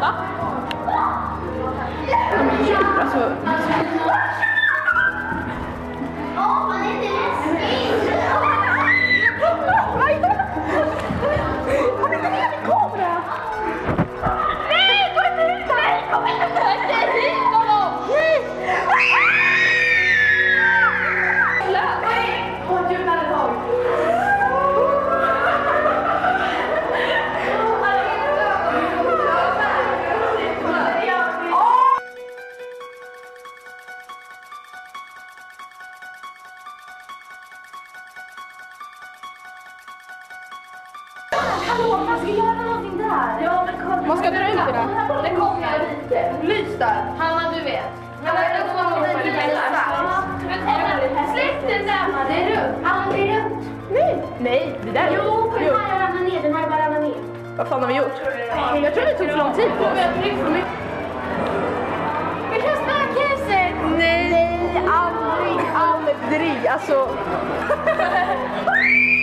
Va? Ja, men djur, alltså. Hallå, man ska göra någonting där. Ja, men kom. Man ska dra ut det där. Det kommer lite. Lys där. Hanna, du vet. Hanna, jag Släpp den där, man. Det är runt. Hanna, det är runt. Nej, nej, det där Jo, för den här ramlar ner. Den här bara ramlar ner. Vad fan har vi gjort? Jag tror det tog för lång tid på oss. Vi kan spökhuset! Nej, aldrig, aldrig. Alltså.